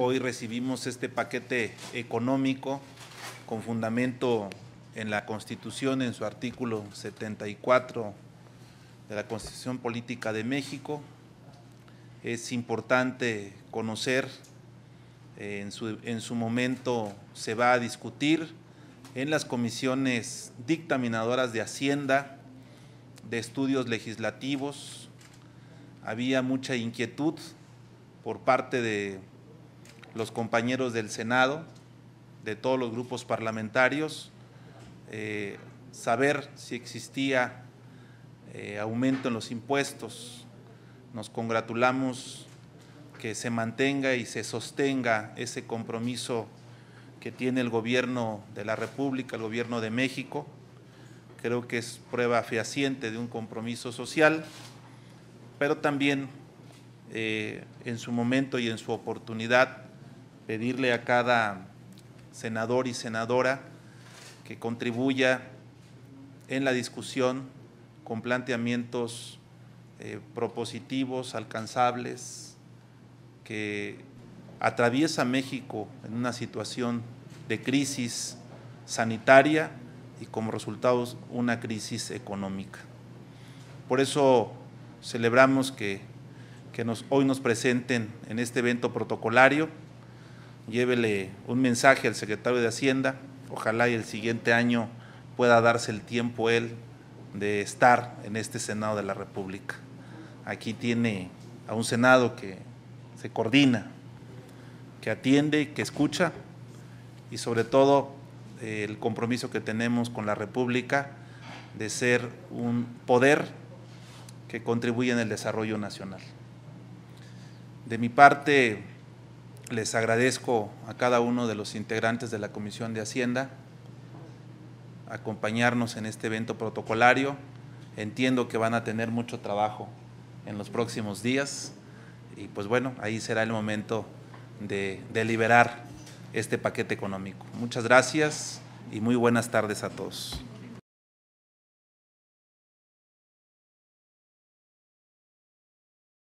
Hoy recibimos este paquete económico con fundamento en la Constitución, en su artículo 74 de la Constitución Política de México. Es importante conocer, eh, en, su, en su momento se va a discutir en las comisiones dictaminadoras de Hacienda, de estudios legislativos. Había mucha inquietud por parte de los compañeros del Senado, de todos los grupos parlamentarios, eh, saber si existía eh, aumento en los impuestos. Nos congratulamos que se mantenga y se sostenga ese compromiso que tiene el gobierno de la República, el gobierno de México. Creo que es prueba fehaciente de un compromiso social, pero también eh, en su momento y en su oportunidad pedirle a cada senador y senadora que contribuya en la discusión con planteamientos eh, propositivos, alcanzables, que atraviesa México en una situación de crisis sanitaria y como resultado una crisis económica. Por eso celebramos que, hoy nos presenten en este evento protocolario llévele un mensaje al secretario de Hacienda, ojalá y el siguiente año pueda darse el tiempo él de estar en este Senado de la República. Aquí tiene a un Senado que se coordina, que atiende, que escucha y sobre todo eh, el compromiso que tenemos con la República de ser un poder que contribuye en el desarrollo nacional. De mi parte, les agradezco a cada uno de los integrantes de la Comisión de Hacienda acompañarnos en este evento protocolario. Entiendo que van a tener mucho trabajo en los próximos días y pues bueno, ahí será el momento de, de liberar este paquete económico. Muchas gracias y muy buenas tardes a todos.